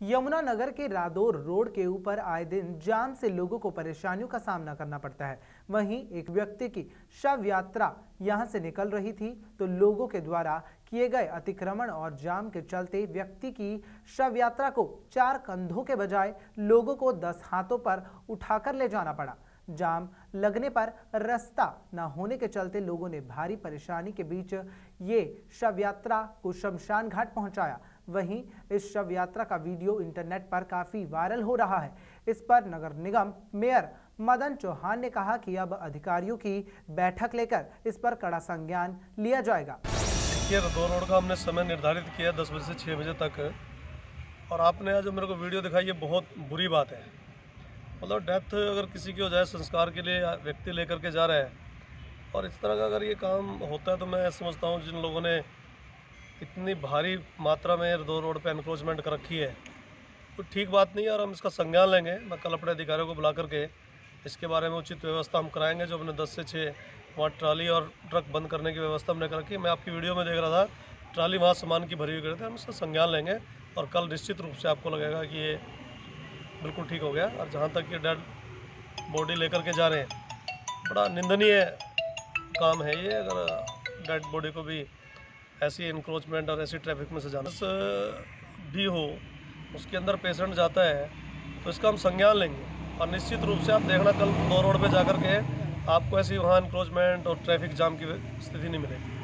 यमुनानगर के रादौर रोड के ऊपर आए दिन जाम से लोगों को परेशानियों का सामना करना पड़ता है। वहीं एक व्यक्ति की शव यात्रा यहाँ से निकल रही थी तो लोगों के द्वारा किए गए अतिक्रमण और जाम के चलते व्यक्ति की शव यात्रा को चार कंधों के बजाय लोगों को दस हाथों पर उठाकर ले जाना पड़ा। जाम लगने पर रास्ता न होने के चलते लोगों ने भारी परेशानी के बीच ये शव यात्रा को शमशान घाट पहुँचाया। वहीं इस शव यात्रा का वीडियो इंटरनेट पर काफ़ी वायरल हो रहा है। इस पर नगर निगम मेयर मदन चौहान ने कहा कि अब अधिकारियों की बैठक लेकर इस पर कड़ा संज्ञान लिया जाएगा। ये दो रोड का हमने समय निर्धारित किया दस बजे से छः बजे तक। और आपने आज मेरे को वीडियो दिखाई, ये बहुत बुरी बात है। मतलब डेथ अगर किसी की हो जाए, संस्कार के लिए व्यक्ति लेकर के जा रहा है, और इस तरह का अगर ये काम होता है तो मैं समझता हूँ जिन लोगों ने इतनी भारी मात्रा में दो रोड पे एनक्रोचमेंट कर रखी है। तो ठीक बात नहीं है और हम इसका संज्ञान लेंगे। मैं कल अपने अधिकारियों को बुला करके इसके बारे में उचित व्यवस्था हम कराएँगे, जो अपने दस से छः वहाँ ट्राली और ट्रक बंद करने की व्यवस्था हमने कर रखी मैं आपकी वीडियो में देख रहा था, ट्राली वहाँ सामान की भरी हुई करे थे। हम इसका संज्ञान लेंगे और कल निश्चित रूप से आपको लगेगा कि ये बिल्कुल ठीक हो गया। और जहाँ तक ये डेड बॉडी लेकर के जा रहे हैं, बड़ा निंदनीय काम है ये। अगर डेड बॉडी को भी ऐसी इंक्रोचमेंट और ऐसी ट्रैफ़िक में से जाना। भी हो, उसके अंदर पेशेंट जाता है तो इसका हम संज्ञान लेंगे। और निश्चित रूप से आप देखना, कल दो रोड पे जाकर के आपको ऐसी वहाँ इंक्रोचमेंट और ट्रैफ़िक जाम की स्थिति नहीं मिलेगी।